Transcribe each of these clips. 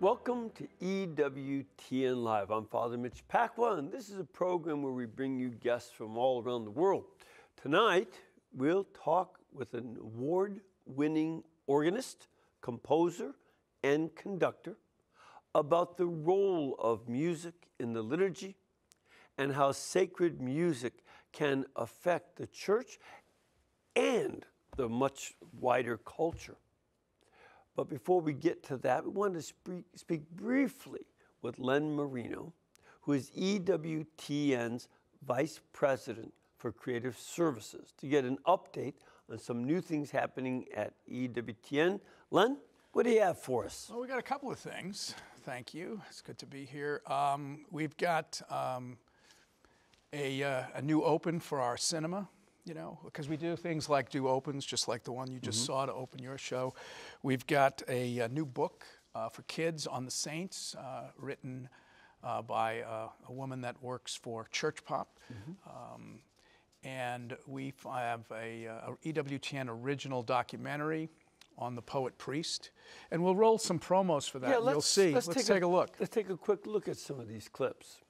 Welcome to EWTN Live. I'm Father Mitch Pacwa, and this is a program where we bring you guests from all around the world. Tonight, we'll talk with an award winning organist, composer, and conductor about the role of music in the liturgy and how sacred music can affect the church and the much wider culture. But before we get to that, we want to speak, speak briefly with Len Marino, who is EWTN's Vice President for Creative Services, to get an update on some new things happening at EWTN. Len, what do you have for us? Well, we got a couple of things. Thank you. It's good to be here. Um, we've got um, a, uh, a new open for our cinema you know, because we do things like do opens, just like the one you just mm-hmm. saw to open your show. We've got a, a new book uh, for kids on the saints, uh, written uh, by uh, a woman that works for Church Pop. Mm-hmm. Um, and we have a, uh, a, EWTN original documentary on the poet priest. And we'll roll some promos for that. Yeah, you'll see. Let's, let's take, take a, a look. Let's take a quick look at some of these clips.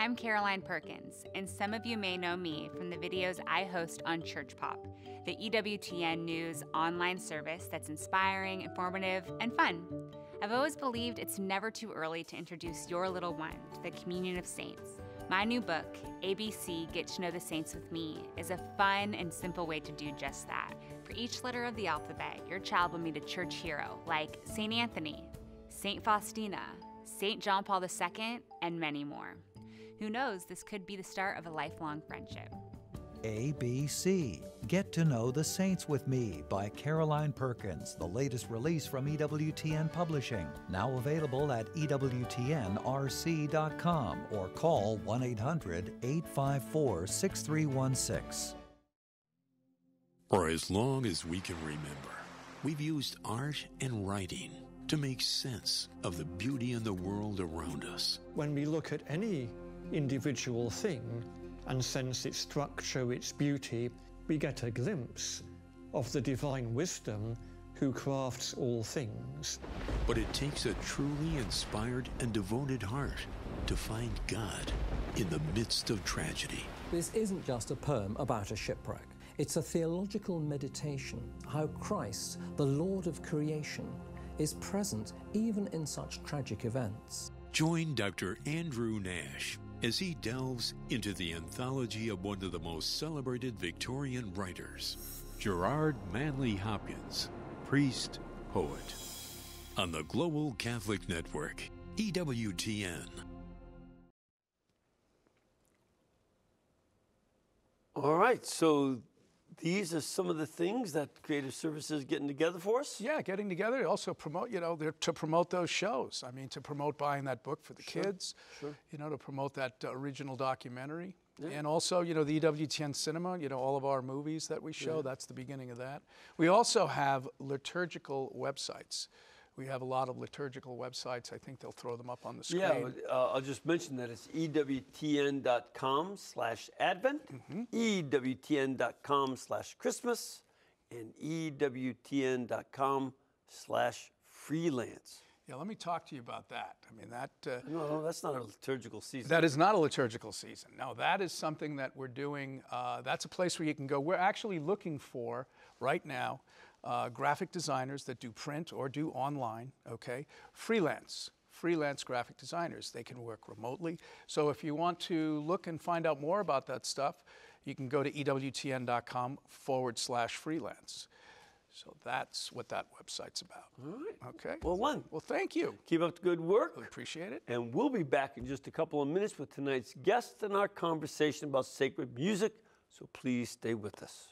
I'm Caroline Perkins, and some of you may know me from the videos I host on Church Pop, the EWTN News online service that's inspiring, informative, and fun. I've always believed it's never too early to introduce your little one to the communion of saints. My new book, ABC Get to Know the Saints with Me, is a fun and simple way to do just that. For each letter of the alphabet, your child will meet a church hero like St. Anthony, St. Faustina, St. John Paul II, and many more. Who knows, this could be the start of a lifelong friendship. ABC Get to Know the Saints with Me by Caroline Perkins, the latest release from EWTN Publishing. Now available at EWTNRC.com or call 1 800 854 6316. For as long as we can remember, we've used art and writing to make sense of the beauty in the world around us. When we look at any individual thing and sense its structure, its beauty, we get a glimpse of the divine wisdom who crafts all things. But it takes a truly inspired and devoted heart to find God in the midst of tragedy. This isn't just a poem about a shipwreck. It's a theological meditation how Christ, the Lord of creation, is present even in such tragic events. Join Dr. Andrew Nash as he delves into the anthology of one of the most celebrated Victorian writers, Gerard Manley Hopkins, priest, poet. On the Global Catholic Network, EWTN. All right, so these are some of the things that creative services getting together for us yeah getting together also promote you know to promote those shows i mean to promote buying that book for the sure. kids sure. you know to promote that uh, original documentary yeah. and also you know the ewtn cinema you know all of our movies that we show yeah. that's the beginning of that we also have liturgical websites we have a lot of liturgical websites. I think they'll throw them up on the screen. Yeah, uh, I'll just mention that it's ewtn.com slash Advent, mm-hmm. ewtn.com slash Christmas, and ewtn.com slash freelance. Yeah, let me talk to you about that. I mean, that. Uh, no, no, that's not a liturgical season. That is not a liturgical season. No, that is something that we're doing. Uh, that's a place where you can go. We're actually looking for, right now, uh, graphic designers that do print or do online, okay? Freelance, freelance graphic designers. They can work remotely. So if you want to look and find out more about that stuff, you can go to ewtn.com forward slash freelance. So that's what that website's about. All right. Okay. Well, Len. Well, thank you. Keep up the good work. We appreciate it. And we'll be back in just a couple of minutes with tonight's guest and our conversation about sacred music. So please stay with us.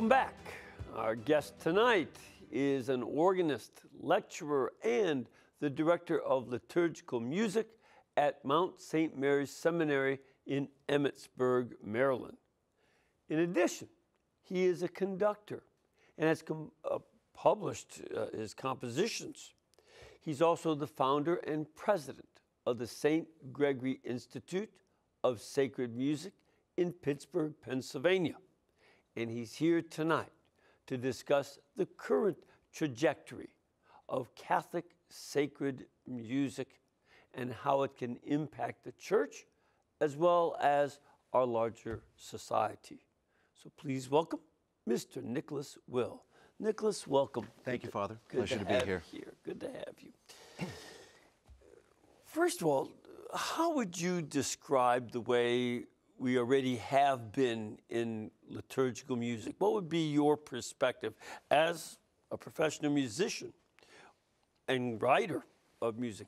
Welcome back. Our guest tonight is an organist, lecturer, and the director of liturgical music at Mount St. Mary's Seminary in Emmitsburg, Maryland. In addition, he is a conductor and has uh, published uh, his compositions. He's also the founder and president of the St. Gregory Institute of Sacred Music in Pittsburgh, Pennsylvania. And he's here tonight to discuss the current trajectory of Catholic sacred music and how it can impact the church as well as our larger society. So please welcome Mr. Nicholas Will. Nicholas, welcome. Thank Good you, Father. Good Pleasure to be here. here. Good to have you. First of all, how would you describe the way we already have been in liturgical music? What would be your perspective as a professional musician and writer of music?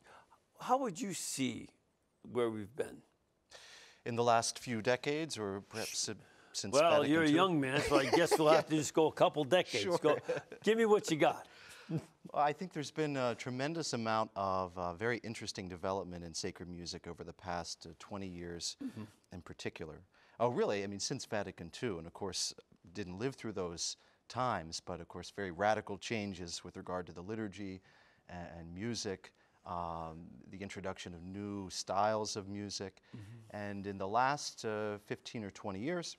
How would you see where we've been? In the last few decades, or perhaps since Well, Vatican you're a II? young man, so I guess we'll have to just go a couple decades. Sure. Go, give me what you got. I think there's been a tremendous amount of uh, very interesting development in sacred music over the past uh, 20 years Mm-hmm. in particular. Oh, really? I mean, since Vatican II, and of course, didn't live through those times, but of course, very radical changes with regard to the liturgy and, and music, um, the introduction of new styles of music. And in the last uh, 15 or 20 years,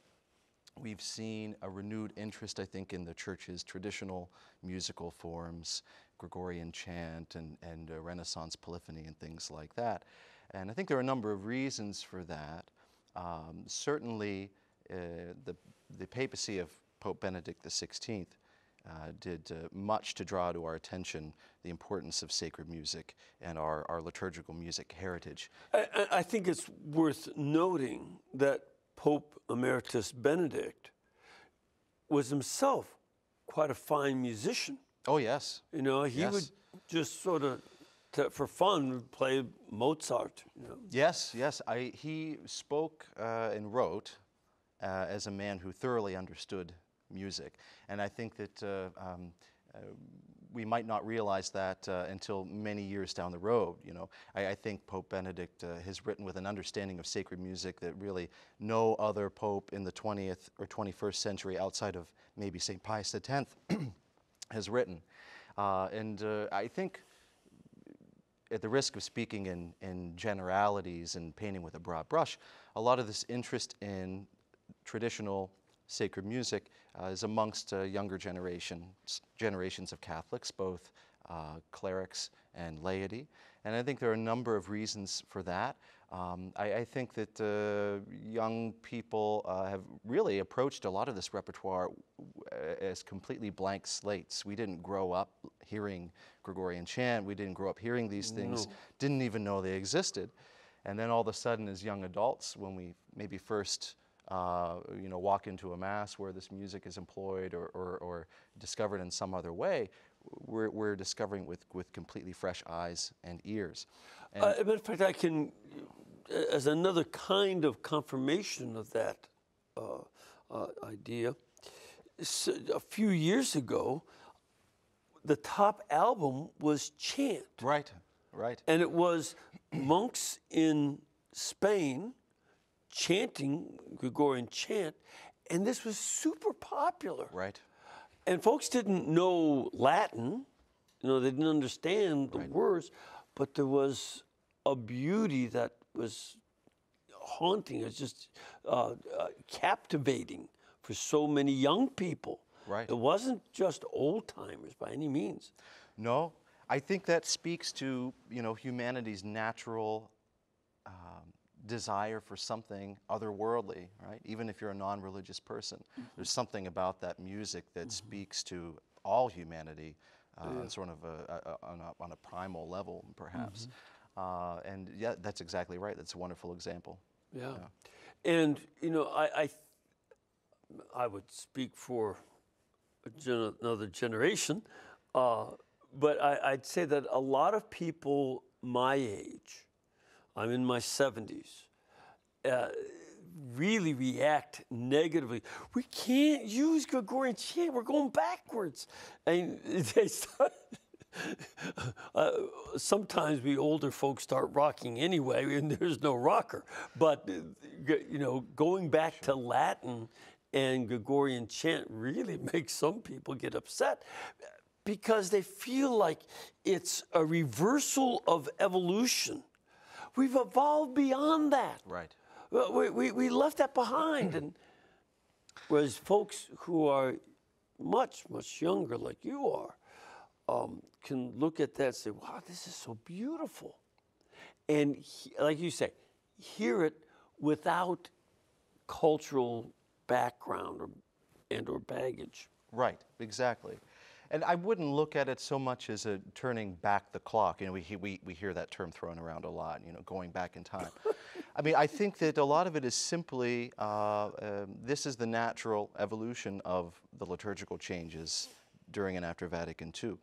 We've seen a renewed interest, I think, in the church's traditional musical forms, Gregorian chant and, and uh, Renaissance polyphony and things like that. And I think there are a number of reasons for that. Um, certainly, uh, the, the papacy of Pope Benedict XVI uh, did uh, much to draw to our attention the importance of sacred music and our, our liturgical music heritage. I, I- I think it's worth noting that Pope Emeritus Benedict was himself quite a fine musician. Oh, yes. You know, he would just sort of, to, for fun, play Mozart. You know. Yes, yes. I, he spoke uh, and wrote uh, as a man who thoroughly understood music. And I think that uh, um, uh, we might not realize that uh, until many years down the road. You know, I, I think Pope Benedict uh, has written with an understanding of sacred music that really no other pope in the 20th or 21st century, outside of maybe St. Pius X, has written. Uh, and uh, I think at the risk of speaking in, in generalities and painting with a broad brush, a lot of this interest in traditional sacred music uh, is amongst uh, younger generations, generations of Catholics, both uh, clerics and laity. And I think there are a number of reasons for that. Um, I, I think that uh, young people uh, have really approached a lot of this repertoire as completely blank slates. We didn't grow up hearing Gregorian chant, we didn't grow up hearing these things, didn't even know they existed. And then all of a sudden, as young adults, when we maybe first uh, you know, walk into a mass where this music is employed or, or, or discovered in some other way, we're, we're discovering with, with completely fresh eyes and ears. And Uh, as a matter of fact, I can, uh, as another kind of confirmation of that uh, uh, idea, a few years ago, the top album was Chant. right, right. And it was monks in Spain chanting Gregorian chant, and this was super popular. Right. And folks didn't know Latin, you know, they didn't understand the words, but there was a beauty that was haunting, it was just uh, uh, captivating for so many young people. Right. It wasn't just old timers by any means. No, I think that speaks to you know humanity's natural desire for something otherworldly, right? Even if you're a non-religious person, there's something about that music that speaks to all humanity uh, on sort of a, a, on, a, on a primal level, perhaps. Uh, and yeah, that's exactly right. That's a wonderful example. Yeah. And, you know, I, I, I would speak for a gen- another generation, uh, but I, I'd say that a lot of people my age, I'm in my 70s, uh, really react negatively. We can't use Gregorian chant. We're going backwards. And they start. Uh, sometimes we older folks start rocking anyway, and there's no rocker. But uh, you know, going back to Latin and Gregorian chant really makes some people get upset because they feel like it's a reversal of evolution. We've evolved beyond that. Right. Well, We, we, we left that behind. and whereas folks who are much, much younger, like you are, um, can look at that and say, wow, this is so beautiful. And he, like you say, hear it without cultural background or, and or baggage. Right, exactly. And I wouldn't look at it so much as a turning back the clock. You know, we, we, we hear that term thrown around a lot, you know, going back in time. I mean, I think that a lot of it is simply uh, um, this is the natural evolution of the liturgical changes during and after Vatican II.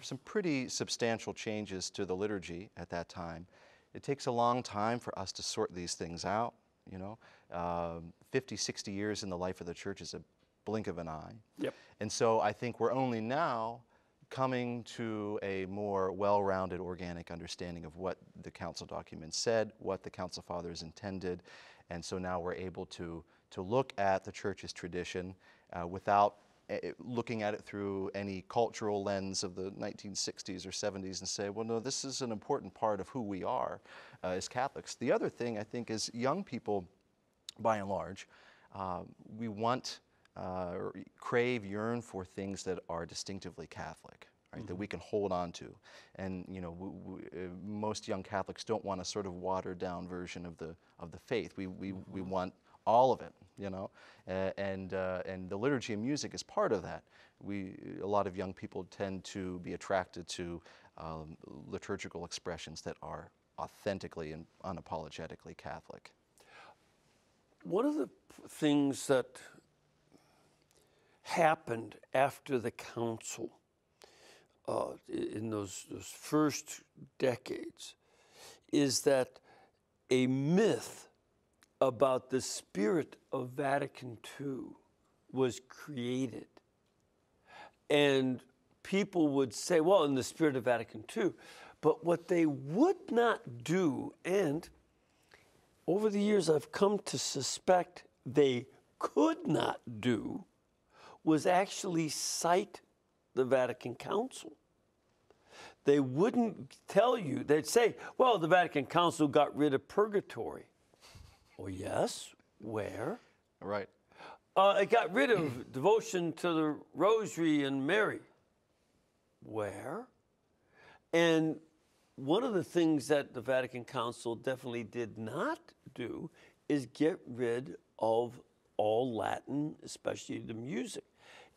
Some pretty substantial changes to the liturgy at that time. It takes a long time for us to sort these things out, you know. Um 50, 60 years in the life of the church is a blink of an eye. Yep. And so I think we're only now coming to a more well rounded organic understanding of what the council document said, what the council fathers intended. And so now we're able to, to look at the church's tradition uh, without eh, eh, looking at it through any cultural lens of the 1960s or 70s and say, well, no, this is an important part of who we are uh, as Catholics. The other thing I think is young people by and large, uh, we want, uh, crave, yearn for things that are distinctively Catholic, right? That we can hold on to. And you know, w- w- uh, most young Catholics don't want a sort of watered down version of the of the faith. We we, we want all of it, you know, uh, and uh, and the liturgy and music is part of that. We a lot of young people tend to be attracted to um, liturgical expressions that are authentically and unapologetically Catholic. One of the things that happened after the council uh, in those, those first decades is that a myth about the spirit of Vatican II was created. And people would say, well, in the spirit of Vatican II. But what they would not do, and over the years I've come to suspect they could not do, was actually cite the Vatican Council. They wouldn't tell you, they'd say, well, the Vatican Council got rid of purgatory. Oh, yes? Where? Right. Uh, it got rid of devotion to the Rosary and Mary. Where? And one of the things that the Vatican Council definitely did not do is get rid of all Latin, especially the music.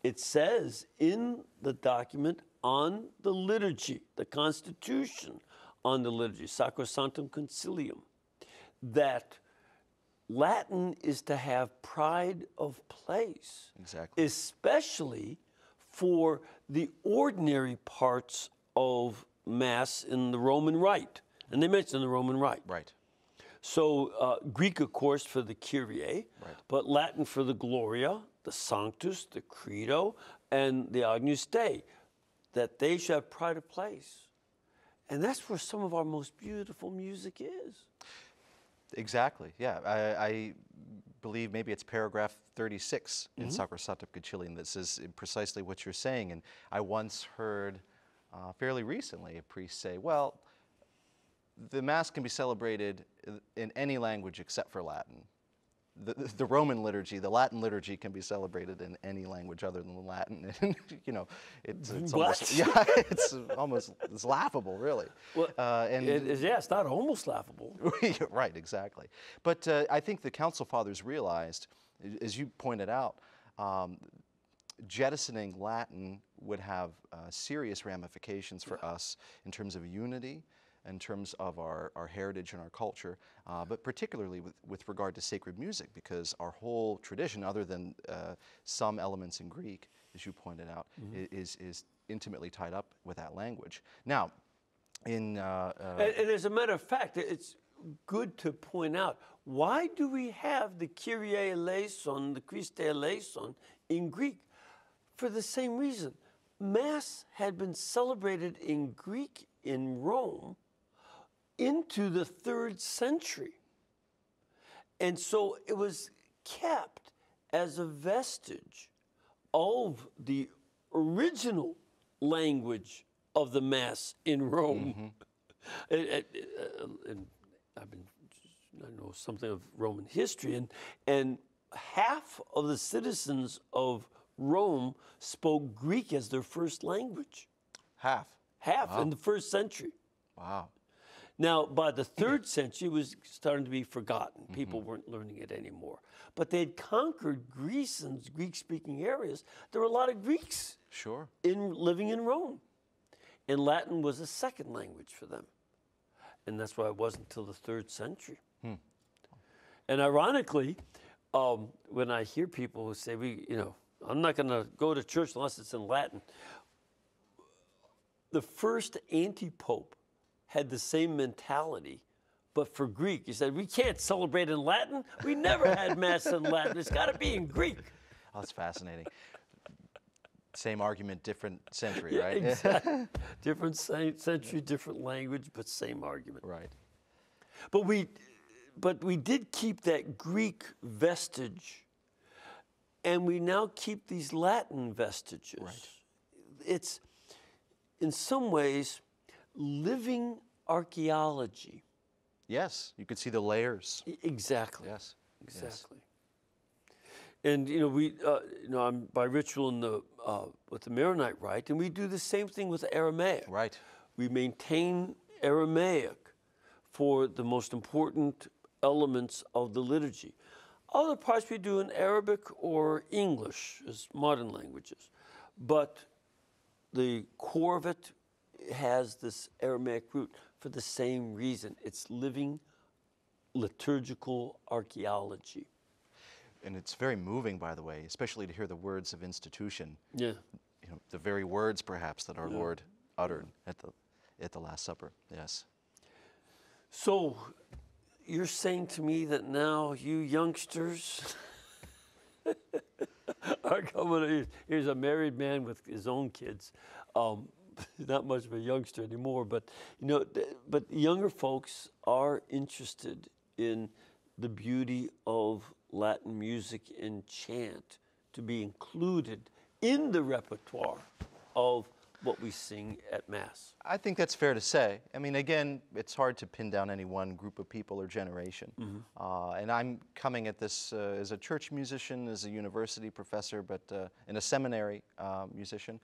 It says in the document on the liturgy, the Constitution on the liturgy, Sacrosanctum Concilium, that Latin is to have pride of place. Exactly. Especially for the ordinary parts of Mass in the Roman Rite. And they mention the Roman Rite. Right. So uh, Greek, of course, for the Kyrie, Right. but Latin for the Gloria, the Sanctus, the Credo, and the Agnus Dei, that they should have pride of place. And that's where some of our most beautiful music is. Exactly. Yeah. I, I believe maybe it's paragraph 36 in Sacrosanctum Concilium that says precisely what you're saying. And I once heard uh, fairly recently a priest say, well, the Mass can be celebrated in any language except for Latin. The, the- Roman liturgy, the Latin liturgy can be celebrated in any language other than Latin. And, you know, it's, it's almost, yeah, it's almost, it's laughable, really. Well, Uh, and It is, yeah, it's not almost laughable. right, exactly. But uh, I think the Council Fathers realized, as you pointed out, um, jettisoning Latin would have uh, serious ramifications for us in terms of unity, in terms of our, our heritage and our culture, uh, but particularly with, with regard to sacred music, because our whole tradition, other than uh, some elements in Greek, as you pointed out, i- is, is intimately tied up with that language. Now, in uh, uh, And, and as a matter of fact, it's good to point out why do we have the Kyrie eleison, the Christe eleison in Greek? For the same reason. Mass had been celebrated in Greek in Rome into the third century. And so it was kept as a vestige of the original language of the Mass in Rome. And- uh, and I've been, I know something of Roman history, and, and half of the citizens of Rome spoke Greek as their first language. Half. Half in the first century. Wow. Now, by the mm-hmm. third century, it was starting to be forgotten. Mm-hmm. People weren't learning it anymore. But they'd conquered Greece and Greek speaking areas. There were a lot of Greeks Sure. in, living in Rome. And Latin was a second language for them. And that's why it wasn't until the third century. Hmm. And ironically, um, when I hear people who say, we, you know, I'm not going to go to church unless it's in Latin, the first anti pope had the same mentality, but for Greek. He said, We can't celebrate in Latin. We never had Mass in Latin. It's got to be in Greek. Oh, that's fascinating. Same argument, different century, Yeah, right? exactly. different century, different language, but same argument. right. But we, but we did keep that Greek vestige, and we now keep these Latin vestiges. Right. It's, in some ways, living archaeology. Yes, you can see the layers. Exactly. Yes. yes. Exactly. And you know, we, uh, you know, I'm biritual in the uh, with the Maronite rite, and we do the same thing with Aramaic. Right. We maintain Aramaic for the most important elements of the liturgy. Other parts we do in Arabic or English as modern languages, but the core of it has this Aramaic root for the same reason. It's living liturgical archaeology. And it's very moving, by the way, especially to hear the words of institution. Yeah. You know, the very words, perhaps, that our Lord uttered at the at the Last Supper. Yes. So you're saying to me that now you youngsters are coming. Here's a married man with his own kids. Um, not much of a youngster anymore, but you know, but younger folks are interested in the beauty of Latin music and chant to be included in the repertoire of what we sing at Mass. I think that's fair to say. I mean, again, it's hard to pin down any one group of people or generation. Uh, and I'm coming at this uh, as a church musician, as a university professor, but uh, in a seminary uh, musician.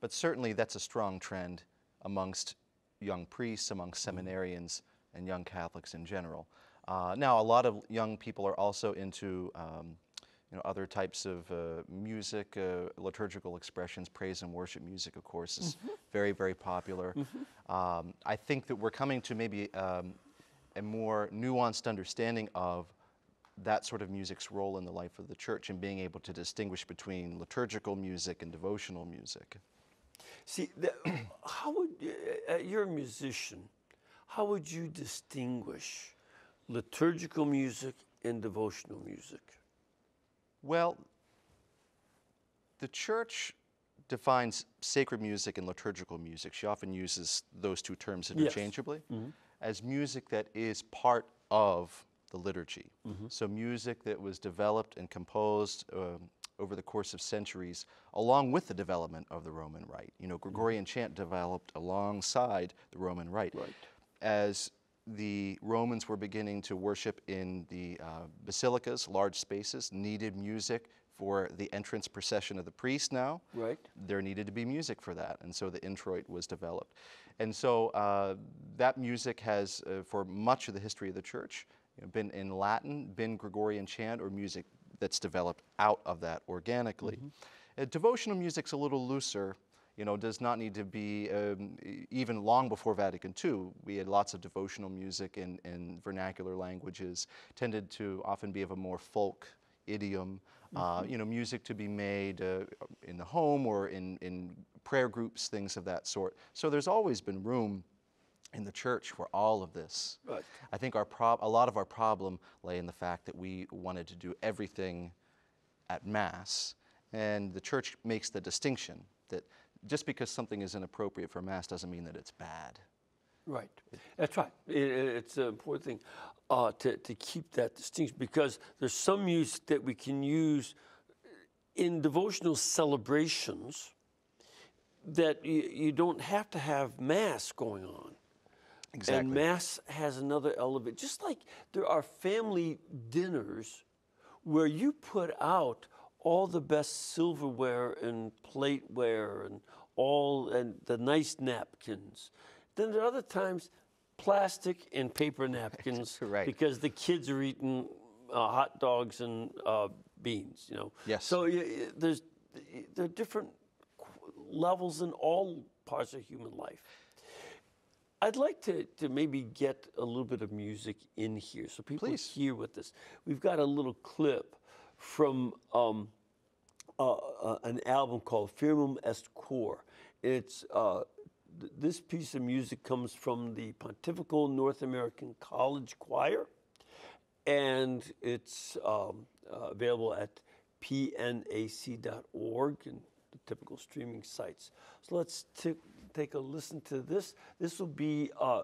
But certainly that's a strong trend amongst young priests, amongst seminarians, and young Catholics in general. Uh, now, a lot of young people are also into um, you know, other types of uh, music, uh, liturgical expressions, praise and worship music, of course, is very, very popular. Um, I think that we're coming to maybe um, a more nuanced understanding of that sort of music's role in the life of the church and being able to distinguish between liturgical music and devotional music. See, the, how would you- uh, you're a musician? How would you distinguish liturgical music and devotional music? Well, the church defines sacred music and liturgical music. She often uses those two terms interchangeably as music that is part of the liturgy. So, music that was developed and composed um, over the course of centuries, along with the development of the Roman Rite. You know, Gregorian chant developed alongside the Roman Rite. Right. As the Romans were beginning to worship in the uh, basilicas, large spaces, needed music for the entrance procession of the priest now. Right. There needed to be music for that, and so the introit was developed. And so uh, that music has, uh, for much of the history of the church, you know, been in Latin, been Gregorian chant, or music that's developed out of that organically. Uh, devotional music's a little looser you know, does not need to be, um, even long before Vatican II, we had lots of devotional music in, in vernacular languages, tended to often be of a more folk idiom, uh, you know, music to be made uh, in the home or in, in prayer groups, things of that sort. So there's always been room in the church for all of this. Right. I think our prob- a lot of our problem lay in the fact that we wanted to do everything at Mass, and the church makes the distinction that just because something is inappropriate for Mass doesn't mean that it's bad. Right. That's right. It, it- it's an important thing uh, to, to keep that distinction because there's some use that we can use in devotional celebrations that you, you don't have to have Mass going on. And Mass has another element. Just like there are family dinners where you put out all the best silverware and plateware and all and the nice napkins. Then there are other times plastic and paper napkins Right. because the kids are eating uh, hot dogs and uh, beans. You know. Yes. So y- y- there's there are different levels in all parts of human life. I'd like to, to maybe get a little bit of music in here so people Please. hear what this. We've got a little clip from um, uh, uh, an album called Firmum Est Cor. It's uh, th- this piece of music comes from the Pontifical North American College Choir, and it's um, uh, available at pnac.org and the typical streaming sites. So let's t- take a listen to this. This will be uh,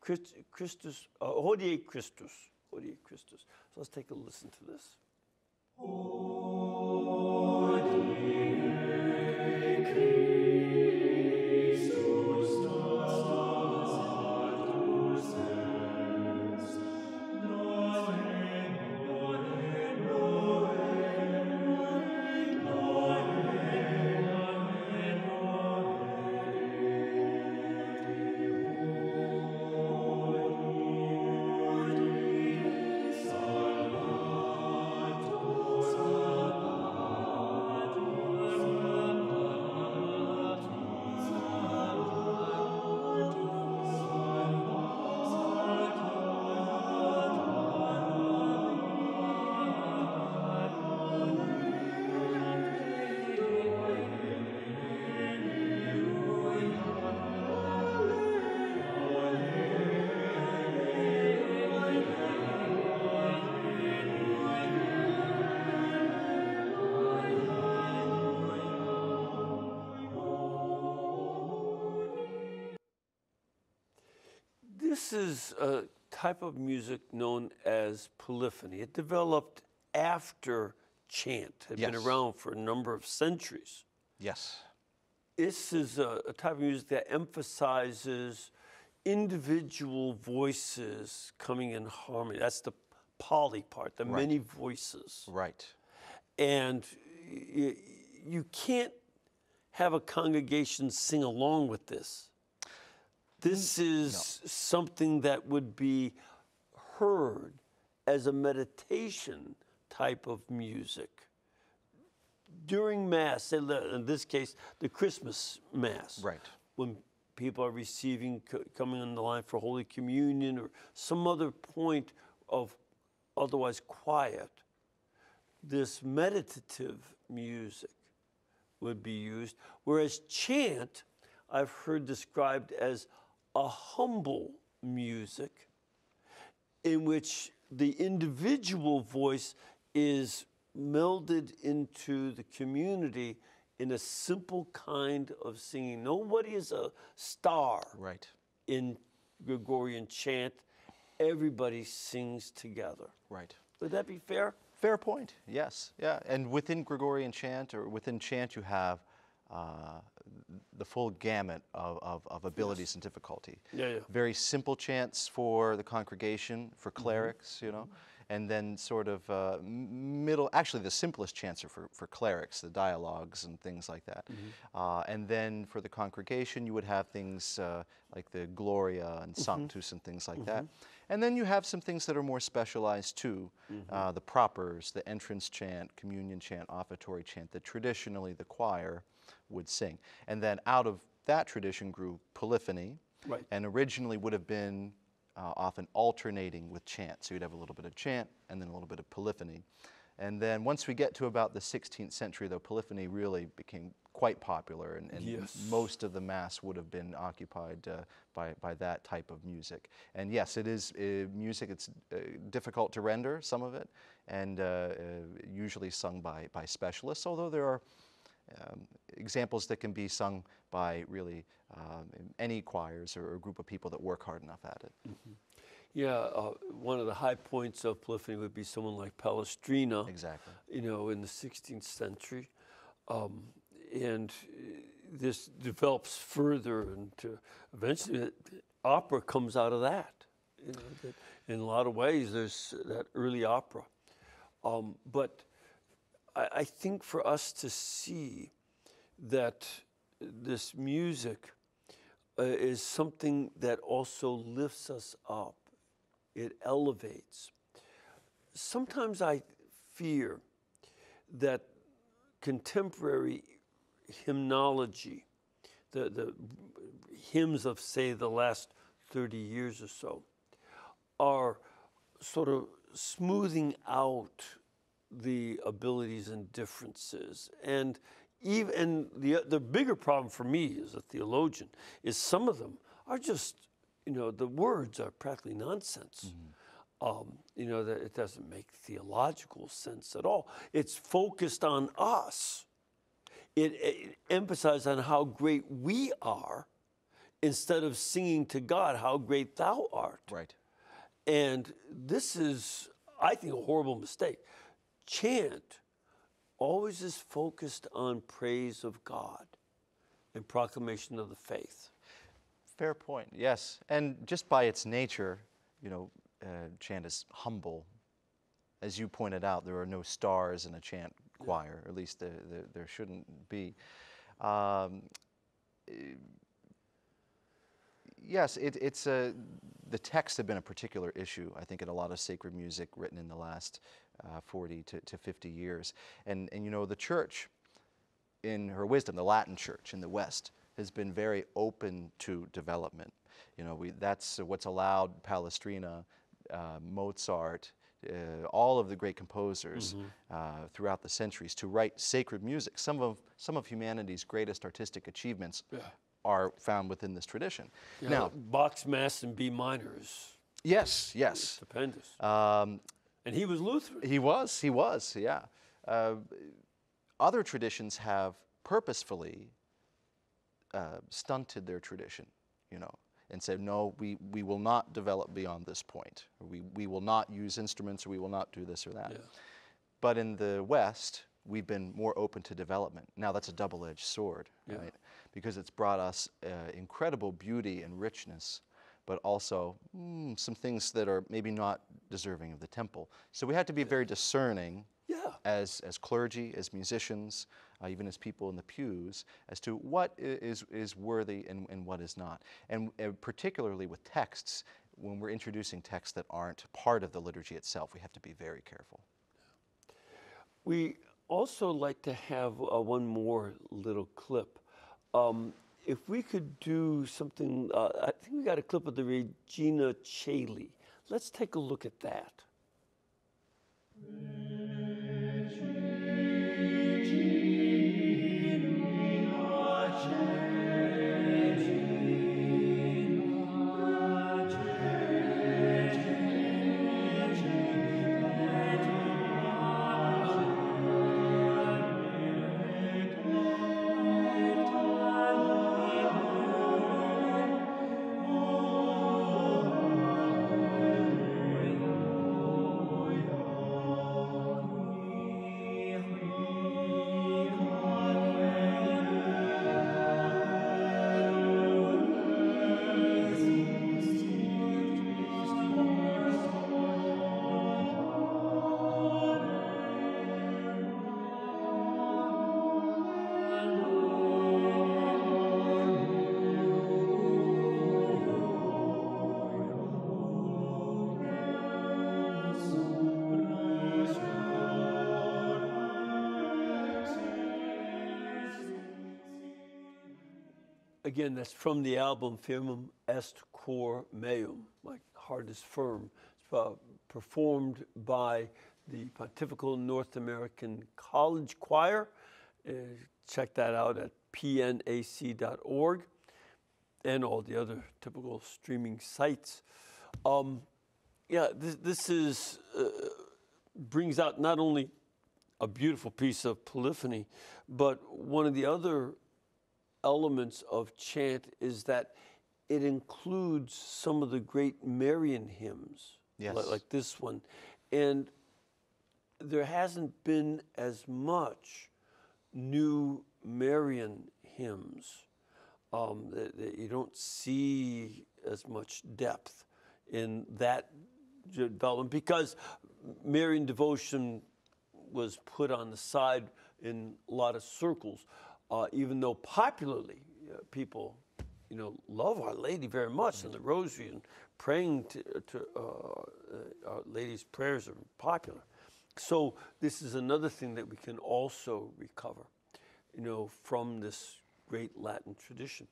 Christ- Christus, uh, Hodie Christus. Hodie Christus. So let's take a listen to this. This type of music known as polyphony. It developed after chant, had been around for a number of centuries. Yes. This is a, a type of music that emphasizes individual voices coming in harmony. That's the poly part, the Right. many voices. Right. And you can't have a congregation sing along with this. This mm. is something that would be heard as a meditation type of music. During Mass, in this case, the Christmas Mass, Right. when people are receiving, coming on the line for Holy Communion or some other point of otherwise quiet, this meditative music would be used, whereas chant I've heard described as a humble music in which the individual voice is melded into the community in a simple kind of singing. Nobody is a star Right. in Gregorian chant. Everybody sings together. Right. Would that be fair? Fair point. Yes. Yeah. And within Gregorian chant or within chant, you have uh, the full gamut of, of, of abilities and difficulty. Yeah, yeah. Very simple chants for the congregation, for clerics, you know, and then sort of uh, middle. Actually, the simplest chants are for, for clerics, the dialogues and things like that. Uh, and then for the congregation, you would have things uh, like the Gloria and Sanctus and things like that. And then you have some things that are more specialized too, uh, the propers, the entrance chant, communion chant, offertory chant that traditionally the choir would sing. And then out of that tradition grew polyphony, Right. and originally would have been uh, often alternating with chant. So you'd have a little bit of chant and then a little bit of polyphony. And then once we get to about the 16th century, though, polyphony really became quite popular, and, and Yes. most of the mass would have been occupied uh, by, by that type of music. And yes, it is uh, music. It's uh, difficult to render some of it, and uh, uh, usually sung by, by specialists. Although there are um, examples that can be sung by really um, any choirs or a group of people that work hard enough at it. Yeah, uh, one of the high points of polyphony would be someone like Palestrina. Exactly. You know, in the 16th century. Um, and uh, this develops further into eventually opera comes out of that. You know, that in a lot of ways, there's that early opera. Um, but I, I think for us to see that this music uh, is something that also lifts us up, it elevates. Sometimes I fear that contemporary hymnology, the, the hymns of, say, the last 30 years or so, are sort of smoothing out the abilities and differences. And even and the the bigger problem for me as a theologian is some of them are just you know the words are practically nonsense. Um, you know that it doesn't make theological sense at all. It's focused on us. It, it emphasizes on how great we are, instead of singing to God how great Thou art. Right. And this is, I think, a horrible mistake. Chant always is focused on praise of God and proclamation of the faith. Fair point. Yes, and just by its nature, you know, uh, chant is humble. As you pointed out, there are no stars in a chant choir. Or at least there, there, there shouldn't be. Um, yes, it, it's a. The texts have been a particular issue, I think, in a lot of sacred music written in the last uh, 40 to, to 50 years. And, and you know, the church, in her wisdom, the Latin church in the West, has been very open to development. You know, we, that's what's allowed Palestrina, uh, Mozart, uh, all of the great composers uh, throughout the centuries to write sacred music. Some of, some of humanity's greatest artistic achievements are found within this tradition. You now, Bach's Mass in B minor is yes, yes. stupendous. Um, and he was Lutheran. He was, he was, yeah. Uh, other traditions have purposefully uh, stunted their tradition, you know, and said, no, we, we will not develop beyond this point. We, we will not use instruments, or we will not do this or that. Yeah. But in the West, we've been more open to development. Now that's a double-edged sword, Yeah. right? Because it's brought us uh, incredible beauty and richness, but also mm, some things that are maybe not deserving of the temple. So we have to be very discerning Yeah. as, as clergy, as musicians, uh, even as people in the pews, as to what is, is worthy and, and what is not. And uh, particularly with texts, when we're introducing texts that aren't part of the liturgy itself, we have to be very careful. We also like to have uh, one more little clip. Um, if we could do something, uh, I think we got a clip of the Regina Caeli. Let's take a look at that. Again, that's from the album Firmum Est Cor Meum, my heart is firm. Uh, performed by the Pontifical North American College Choir. Uh, check that out at pnac.org and all the other typical streaming sites. Um, yeah, this, this is uh, brings out not only a beautiful piece of polyphony, but one of the other elements of chant is that it includes some of the great Marian hymns, Yes. like, like this one, and there hasn't been as much new Marian hymns. Um, that, that you don't see as much depth in that development because Marian devotion was put on the side in a lot of circles, uh, even though popularly uh, people, you know, love Our Lady very much and the Rosary and praying to, to uh, uh, Our Lady's prayers are popular. So this is another thing that we can also recover, you know, from this great Latin tradition.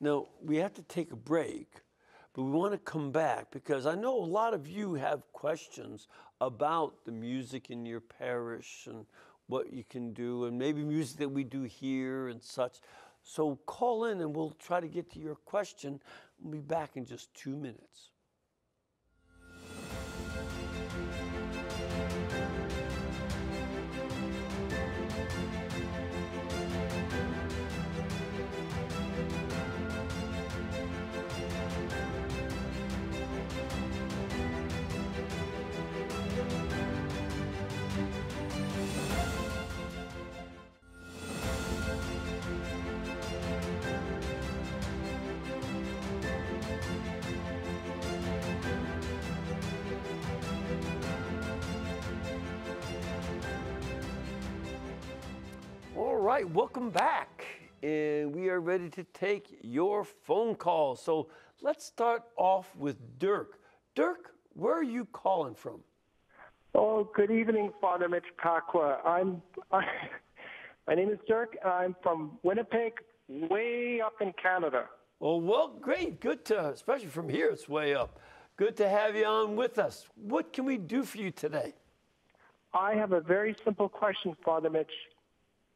Now we have to take a break, but we want to come back because I know a lot of you have questions about the music in your parish and what you can do, and maybe music that we do here and such. So call in and we'll try to get to your question. We'll be back in just two minutes. Right, welcome back. And we are ready to take your phone calls. So let's start off with Dirk. Dirk, where are you calling from? Oh, good evening, Father Mitch Pacwa. I'm, I, my name is Dirk. I'm from Winnipeg, way up in Canada. Oh, well, great. Good to, especially from here, it's way up. Good to have you on with us. What can we do for you today? I have a very simple question, Father Mitch.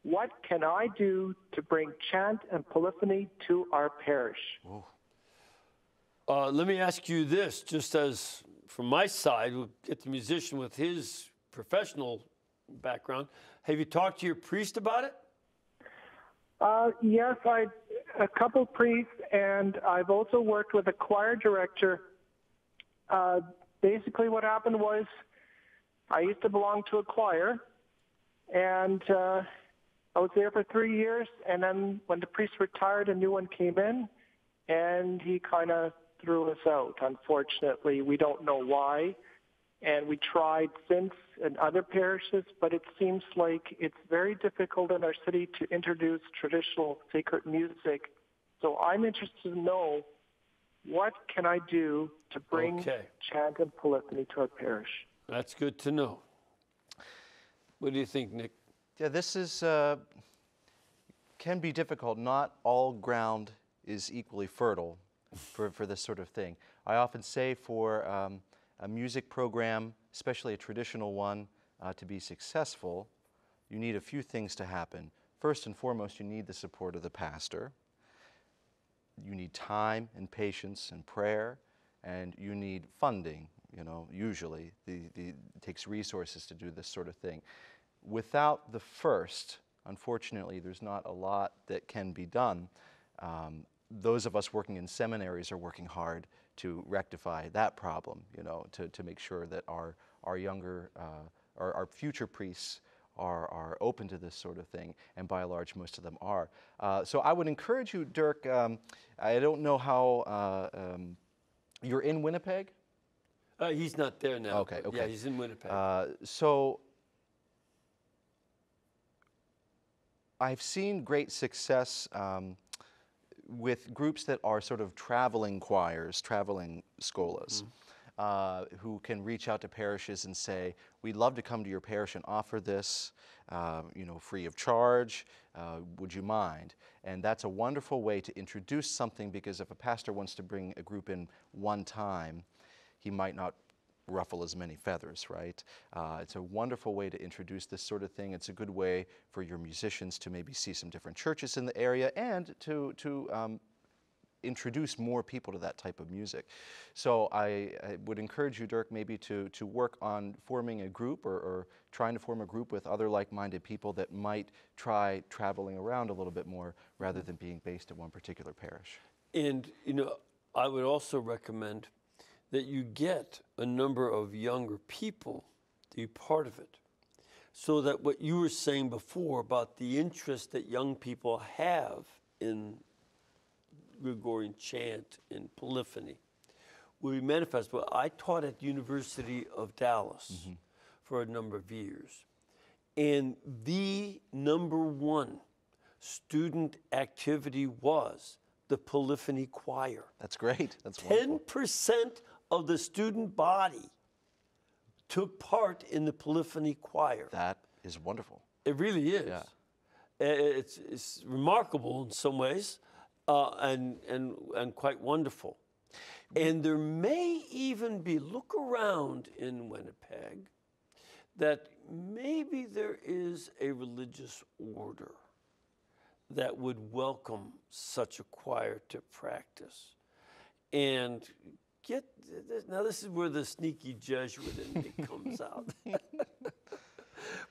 What can I do to bring chant and polyphony to our parish? Uh, let me ask you this, just as from my side, we'll get the musician with his professional background. Have you talked to your priest about it? Uh, yes, I a couple priests, and I've also worked with a choir director. Uh, basically, what happened was I used to belong to a choir, and uh, I was there for three years. And then when the priest retired, a new one came in, and he kind of threw us out. Unfortunately, we don't know why. And we tried since in other parishes, but it seems like it's very difficult in our city to introduce traditional sacred music. So I'm interested to know what can I do to bring Okay. chant and polyphony to our parish. That's good to know. What do you think, Nick? Yeah, this is uh, can be difficult. Not all ground is equally fertile for, for this sort of thing. I often say for um, a music program, especially a traditional one, uh, to be successful, you need a few things to happen. First and foremost, you need the support of the pastor. You need time and patience and prayer, and you need funding. You know, usually the, the, it takes resources to do this sort of thing. Without the first, unfortunately, there's not a lot that can be done. Um, those of us working in seminaries are working hard to rectify that problem, you know, to, to make sure that our, our younger, uh, our, our future priests are, are open to this sort of thing, and by and large, most of them are. Uh, so I would encourage you, Dirk, um, I don't know how, uh, um, you're in Winnipeg? Uh, he's not there now. Okay, but Yeah, he's in Winnipeg. Uh, so I've seen great success um, with groups that are sort of traveling choirs, traveling scholas, uh, who can reach out to parishes and say, "We'd love to come to your parish and offer this, uh, you know, free of charge. Uh, would you mind?" And that's a wonderful way to introduce something because if a pastor wants to bring a group in one time, he might not ruffle as many feathers, right? Uh, it's a wonderful way to introduce this sort of thing. It's a good way for your musicians to maybe see some different churches in the area and to, to um, introduce more people to that type of music. So I, I, would encourage you, Dirk, maybe to, to work on forming a group or, or trying to form a group with other like-minded people that might try traveling around a little bit more rather than being based at one particular parish. And, you know, I would also recommend that you get a number of younger people to be part of it. So that what you were saying before about the interest that young people have in Gregorian chant and polyphony will be manifest. Well, I taught at the University of Dallas mm-hmm. for a number of years. And the number one student activity was the polyphony choir. That's great. That's 10% of the student body took part in the polyphony choir. That is wonderful. It really is. Yeah. It's, it's remarkable in some ways uh, and, and, and quite wonderful. And there may even be, look around in Winnipeg, that maybe there is a religious order that would welcome such a choir to practice. And get this, now, this is where the sneaky Jesuit in me comes out.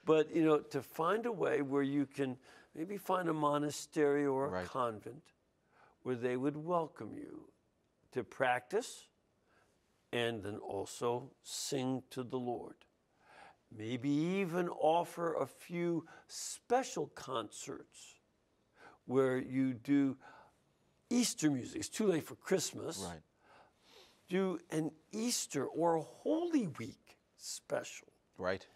but, you know, to find a way where you can maybe find a monastery or a right. convent where they would welcome you to practice and then also sing to the Lord. Maybe even offer a few special concerts where you do Easter music. It's too late for Christmas. Right. Do an Easter or a Holy Week special. Right.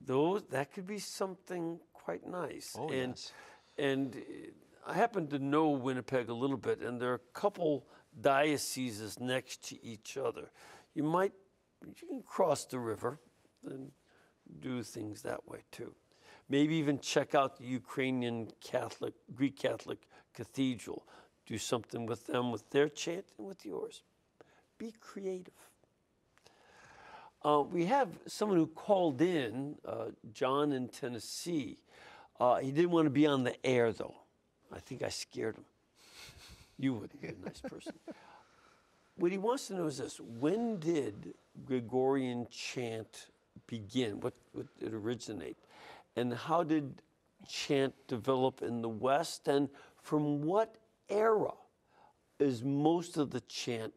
Those that could be something quite nice. Oh, and, yes. And eh, I happen to know Winnipeg a little bit, and there are a couple dioceses next to each other. You might you can cross the river and do things that way too. Maybe even check out the Ukrainian Catholic, Greek Catholic Cathedral. Do something with them with their chant and with yours. Be creative. Uh, we have someone who called in, uh, John in Tennessee. Uh, he didn't want to be on the air though. I think I scared him. You would be a nice person. what he wants to know is this when did Gregorian chant begin? What, what did it originate? And how did chant develop in the West? And from what era is most of the chant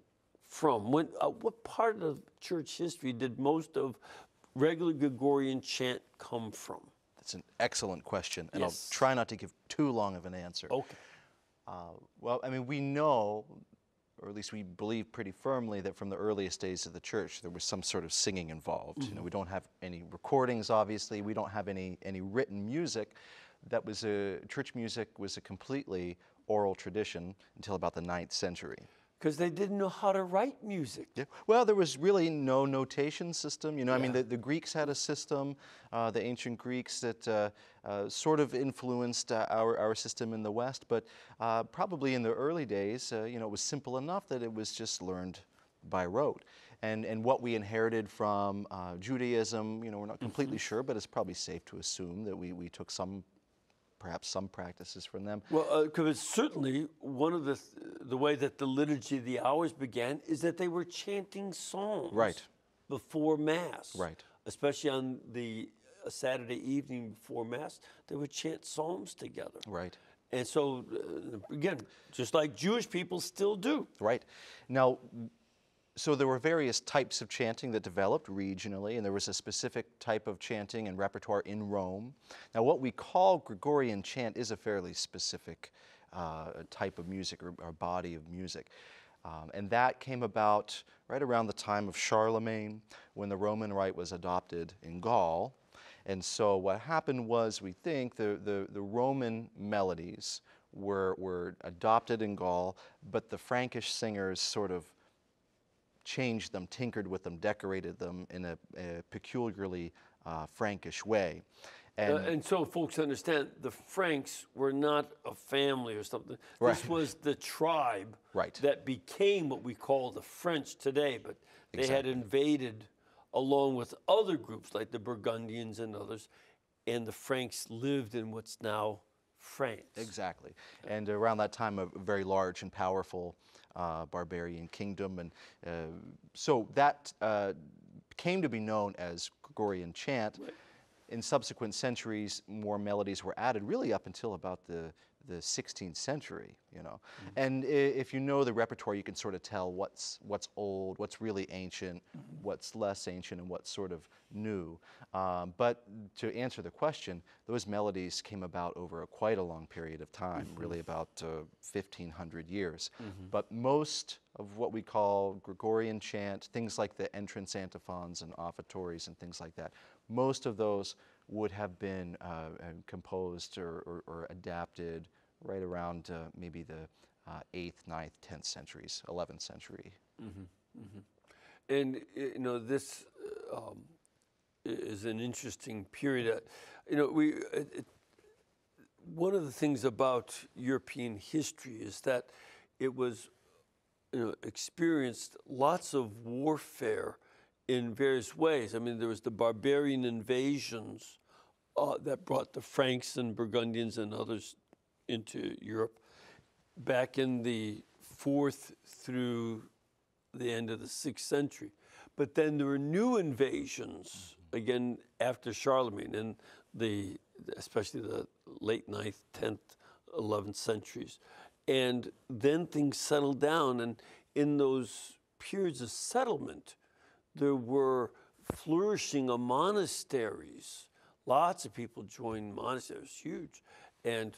from? When, uh, what part of church history did most of regular Gregorian chant come from? That's an excellent question, and yes. I'll try not to give too long of an answer. Okay. Uh, well, I mean, we know, or at least we believe pretty firmly, that from the earliest days of the church, there was some sort of singing involved. Mm-hmm. You know, mm-hmm. we don't have any recordings, obviously. We don't have any any written music. That was a church music was a completely oral tradition until about the ninth century because they didn't know how to write music. Yeah. Well, there was really no notation system. You know, yeah. I mean, the, the, Greeks had a system, uh, the ancient Greeks that uh, uh, sort of influenced uh, our, our system in the West, but uh, probably in the early days, uh, you know, it was simple enough that it was just learned by rote. And, and what we inherited from Judaism, you know, we're not completely mm-hmm. sure, but it's probably safe to assume that we, we took some perhaps some practices from them. Well, because uh, certainly one of the th- the way that the liturgy of the hours began is that they were chanting psalms right before mass. Right. Especially on the uh, Saturday evening before mass, they would chant psalms together. Right. And so, uh, again, just like Jewish people still do. Right. Now, so there were various types of chanting that developed regionally, and there was a specific type of chanting and repertoire in Rome. Now, what we call Gregorian chant is a fairly specific uh, type of music or, or body of music. Um, and that came about right around the time of Charlemagne when the Roman Rite was adopted in Gaul. And so what happened was, we think, the, the, the Roman melodies were, were adopted in Gaul, but the Frankish singers sort of changed them, tinkered with them, decorated them in a, a peculiarly uh, Frankish way. And, uh, and, so folks understand the Franks were not a family or something. Right. This was the tribe right. that became what we call the French today, but they exactly. had invaded along with other groups like the Burgundians and others, and the Franks lived in what's now France. Exactly. And around that time, a very large and powerful uh, barbarian kingdom. And uh, so that uh, came to be known as Gregorian chant. In subsequent centuries, more melodies were added, really up until about the the 16th century, you know. And i- if you know the repertoire, you can sort of tell what's what's old, what's really ancient, what's less ancient, and what's sort of new. Um, but to answer the question, those melodies came about over a quite a long period of time, really about uh, 1,500 years. But most of what we call Gregorian chant, things like the entrance antiphons and offertories and things like that, most of those would have been uh, uh, composed or, or, or adapted right around uh, maybe the uh, 8th, 9th, 10th centuries, 11th century. And uh, you know this um, is an interesting period. Uh, You know, we it, one of the things about European history is that it was you know experienced lots of warfare in various ways. I mean, there was the barbarian invasions uh, that brought the Franks and Burgundians and others into Europe back in the fourth through the end of the sixth century. But then there were new invasions again after Charlemagne in the especially the late ninth, tenth, eleventh centuries. And then things settled down and in those periods of settlement there were flourishing of monasteries. Lots of people joined monasteries, huge. And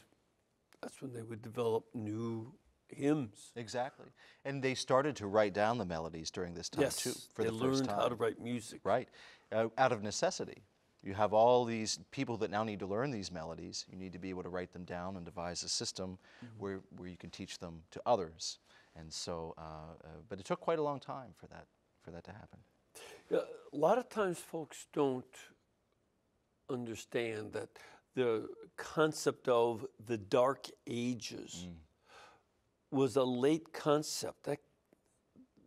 that's when they would develop new hymns. Exactly. And they started to write down the melodies during this time yes, too, for they the first learned time. how to write music. Right, uh, out of necessity. You have all these people that now need to learn these melodies. You need to be able to write them down and devise a system where, where you can teach them to others. And so, uh, uh, but it took quite a long time for that, for that to happen. Yeah, a lot of times folks don't understand that the concept of the Dark Ages mm. was a late concept. That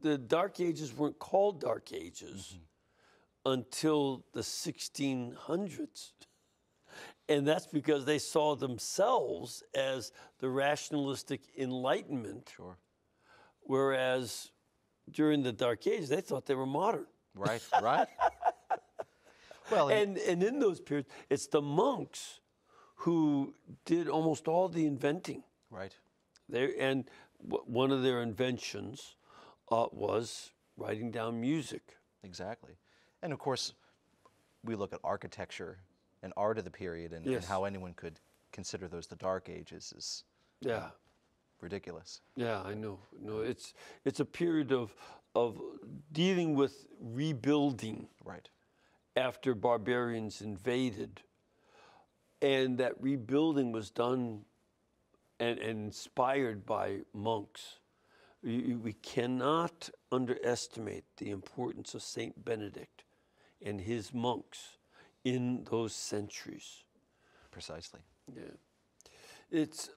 the Dark Ages weren't called Dark Ages mm-hmm. until the 1600s. And that's because they saw themselves as the rationalistic enlightenment, Sure. whereas during the Dark Ages they thought they were modern. Right, right. well, and, And, in those periods, it's the monks who did almost all the inventing. right. They, and w- one of their inventions uh, was writing down music. Exactly. And of course, we look at architecture and art of the period, and, and how anyone could consider those the Dark Ages is Yeah, ridiculous. yeah, I know. No, it's it's a period of of dealing with rebuilding Right. After barbarians invaded, and that rebuilding was done and, and inspired by monks. You- we cannot underestimate the importance of Saint Benedict and his monks in those centuries. Precisely. Yeah. It's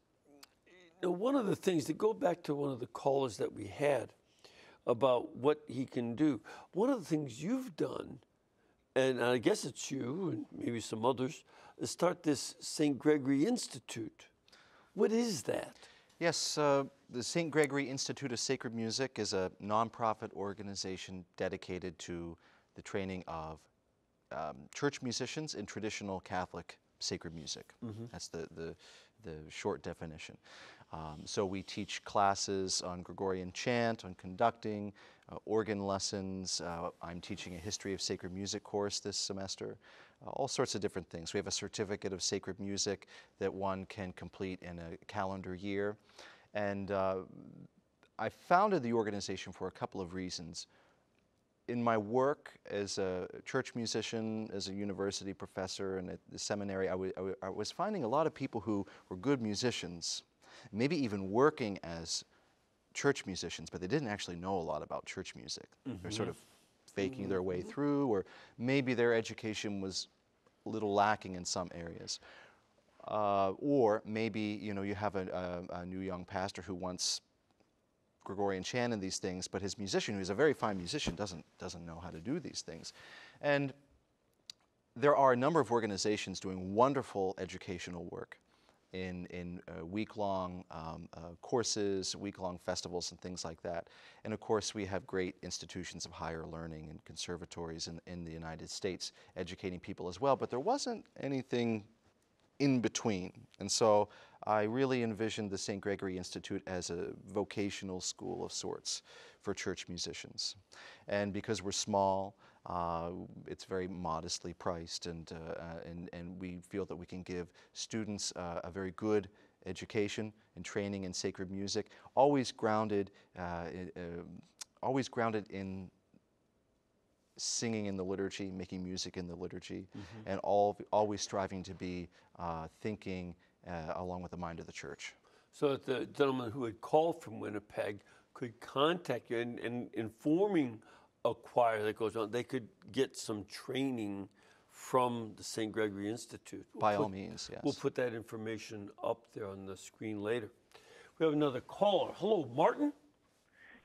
you know, one of the things to go back to one of the callers that we had about what he can do. One of the things you've done, and I guess it's you and maybe some others, start this St. Gregory Institute. What is that? Yes, uh, the St. Gregory Institute of Sacred Music is a nonprofit organization dedicated to the training of um, church musicians in traditional Catholic sacred music. That's the, the, the short definition. Um, so we teach classes on Gregorian chant, on conducting, uh, organ lessons. Uh, I'm teaching a history of sacred music course this semester. Uh, all sorts of different things. We have a certificate of sacred music that one can complete in a calendar year. And uh, I founded the organization for a couple of reasons in my work as a church musician, as a university professor, and at the seminary, I was finding a lot of people who were good musicians, maybe even working as church musicians, but they didn't actually know a lot about church music. They're sort of faking their way through, or maybe their education was a little lacking in some areas. Uh, or maybe you know you have a, a, a new young pastor who wants Gregorian chant and these things, but his musician, who's a very fine musician, doesn't, doesn't know how to do these things. And there are a number of organizations doing wonderful educational work in, in uh, week-long um, uh, courses, week-long festivals and things like that. And of course, we have great institutions of higher learning and conservatories in, in the United States educating people as well, but there wasn't anything in between. And so I really envisioned the St. Gregory Institute as a vocational school of sorts for church musicians. And because we're small, uh, it's very modestly priced, and, uh, and, and we feel that we can give students uh, a very good education and training in sacred music, always grounded, uh, in, uh, always grounded in singing in the liturgy, making music in the liturgy, Mm-hmm. and all, always striving to be uh, thinking along with the mind of the church. So that the gentleman who had called from Winnipeg could contact you and, and informing a choir that goes on, they could get some training from the St. Gregory Institute. We'll By all put- means, We'll put that information up there on the screen later. We have another caller. Hello, Martin.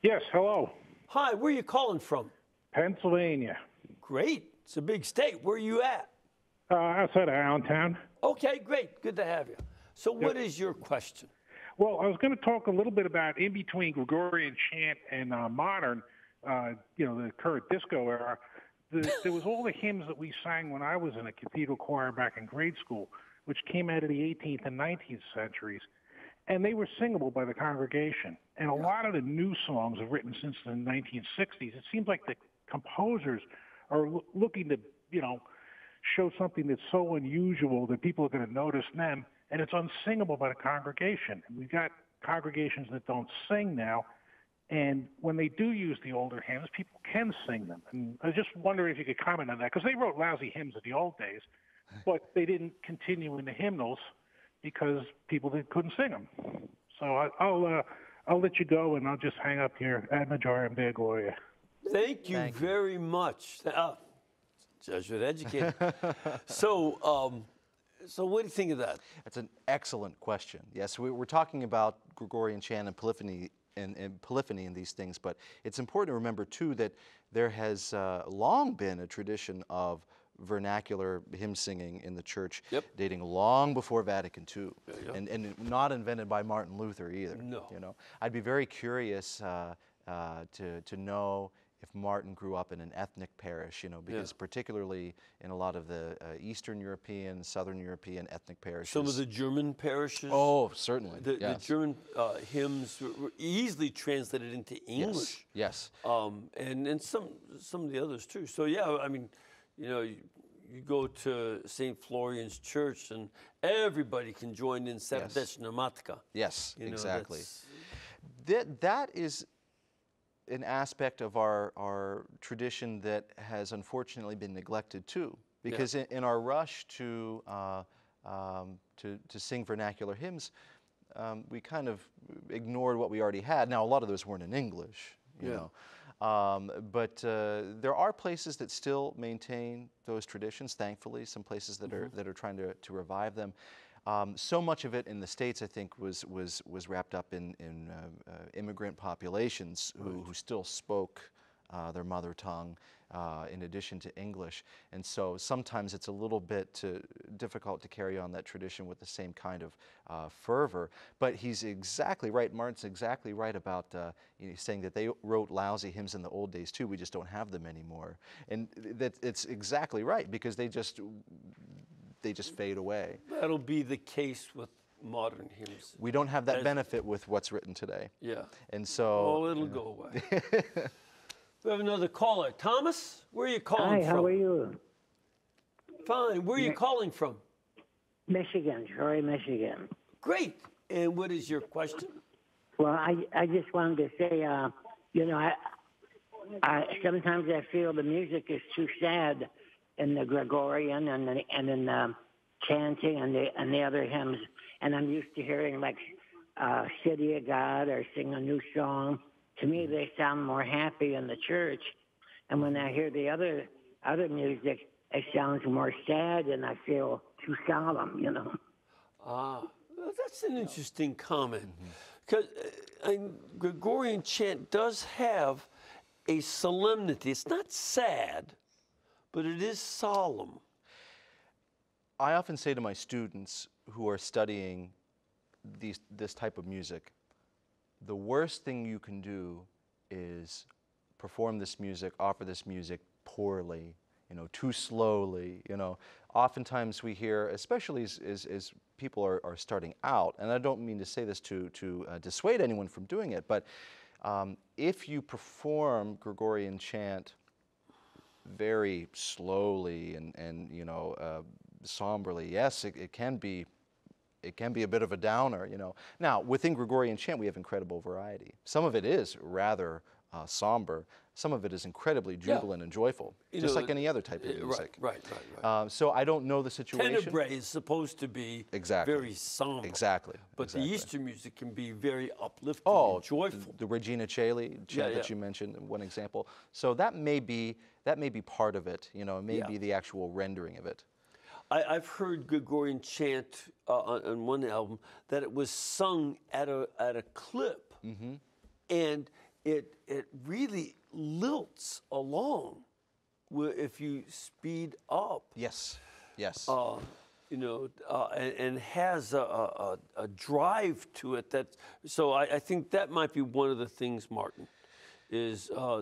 Yes, hello. Hi, where are you calling from? Pennsylvania. Great. It's a big state. Where are you at? Uh, outside of Allentown. Okay, great. Good to have you. So, what is your question? Well, I was going to talk a little bit about in between Gregorian chant and uh, modern, uh, you know, the current disco era. The, there was all the hymns that we sang when I was in a cathedral choir back in grade school, which came out of the 18th and 19th centuries, and they were singable by the congregation. And a lot of the new songs are written since the 1960s. It seems like the composers are loo- looking to, you know, show something that's so unusual that people are going to notice them, and it's unsingable by the congregation. And we've got congregations that don't sing now, and when they do use the older hymns, people can sing them. And I just wonder if you could comment on that, because they wrote lousy hymns of the old days, but they didn't continue in the hymnals because people that couldn't sing them. So I, I'll uh, I'll let you go, and I'll just hang up here. Ad Majorem Dei Gloria. Thank you Thank you. very much. Uh, Jesuit educator. so, um, so what do you think of that? That's an excellent question. Yes, we, we're talking about Gregorian chant and polyphony and, and polyphony and these things, but it's important to remember too that there has uh, long been a tradition of vernacular hymn singing in the church, Yep. dating long before Vatican II, and, and not invented by Martin Luther either. No. you know, I'd be very curious uh, uh, to to know if Martin grew up in an ethnic parish, you know, because particularly in a lot of the uh, Eastern European, Southern European ethnic parishes. Some of the German parishes. Oh, certainly. The, the. German uh, hymns were, easily translated into English. Yes. Um, and, and some some of the others too. So yeah, I mean, you know, you, you go to St. Florian's Church and everybody can join in Serdeczna Matka. Yes. You know, exactly. That that is an aspect of our our tradition that has unfortunately been neglected too, because in, in our rush to uh, um, to to sing vernacular hymns. Um, we kind of ignored what we already had. Now, a lot of those weren't in English, you Yeah. know. Um, but uh, there are places that still maintain those traditions, thankfully, some places that, are, that are trying to, to revive them. Um, so much of it in the States, I think, was, was, was wrapped up in, in uh, uh, immigrant populations who, who still spoke uh, their mother tongue uh, in addition to English. And so sometimes it's a little bit to, difficult to carry on that tradition with the same kind of uh, fervor. But he's exactly right. Martin's exactly right about uh, you know, saying that they wrote lousy hymns in the old days too. We just don't have them anymore. And that it's exactly right because they just they just fade away. That'll be the case with modern hymns. We don't have that As- benefit with what's written today. Yeah. And so Oh, it'll go away. we have another caller. Thomas, where are you calling Hi, from? how are you? Fine. Where are you Mi- calling from? Michigan, Troy, Michigan. Great. And what is your question? Well, I I just wanted to say, uh, you know, I, I sometimes I feel the music is too sad in the Gregorian and the, and in the chanting and the and the other hymns, and I'm used to hearing like uh, "City of God" or sing a new song. To me, they sound more happy in the church, and when I hear the other other music, it sounds more sad, and I feel too solemn. You know. Ah, that's an interesting comment. Because Gregorian chant does have a solemnity. It's not sad, but it is solemn. I often say to my students who are studying these, this type of music, the worst thing you can do is perform this music, offer this music poorly, you know, too slowly, you know. Oftentimes we hear, especially as, as, as people are, are, starting out, and I don't mean to say this to, to uh, dissuade anyone from doing it, but um, if you perform Gregorian chant very slowly and, and you know, uh, somberly, yes, it, it can be it can be a bit of a downer, you know. Now, within Gregorian chant, we have incredible variety. Some of it is rather uh, somber. Some of it is incredibly jubilant yeah. and joyful, you just know, like any other type of uh, music. Right, right, right. right. Um, so I don't know the situation. Tenebrae is supposed to be exactly. very somber. Exactly. But exactly. the Eastern music can be very uplifting oh, and joyful. The, the Regina chant yeah, yeah. that you mentioned, one example. So that may be that may be part of it. You know, it may be the actual rendering of it. I, have heard Gregorian chant uh, on, on, one album that it was sung at a at a clip, mm-hmm. and it it really lilts along if you speed up. Yes, yes. Uh, you know, uh, and, and, has a, a, a, drive to it that. So I, I, think that might be one of the things, Martin, is uh,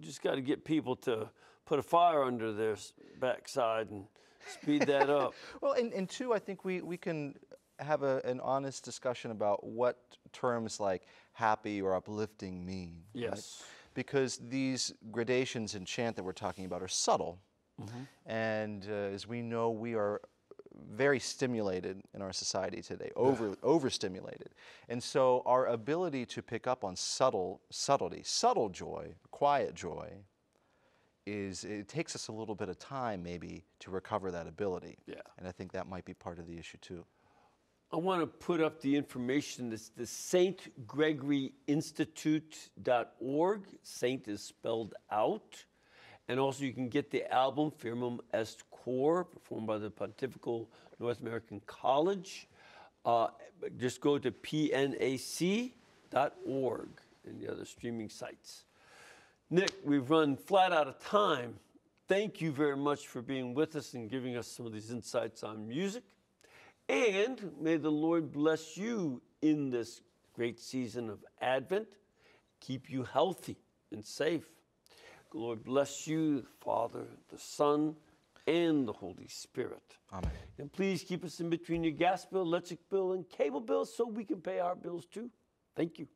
just got to get people to put a fire under their backside and speed that up. well, and, and two, I think we, we can have a, an honest discussion about what terms like happy or uplifting mean. Yes. Right? Because these gradations in chant that we're talking about are subtle. Mm-hmm. And uh, as we know, we are very stimulated in our society today, over overstimulated. And so our ability to pick up on subtle subtlety, subtle joy, quiet joy, is it takes us a little bit of time maybe to recover that ability. Yeah. And I think that might be part of the issue too. I want to put up the information. It's the St. Gregory Institute.org. Saint is spelled out. And also, you can get the album Firmum Est Cor, performed by the Pontifical North American College. Uh, just go to pnac.org and the other streaming sites. Nick, we've run flat out of time. Thank you very much for being with us and giving us some of these insights on music. And may the Lord bless you in this great season of Advent, keep you healthy and safe. The Lord bless you, the Father, the Son, and the Holy Spirit. Amen. And please keep us in between your gas bill, electric bill, and cable bill so we can pay our bills too. Thank you.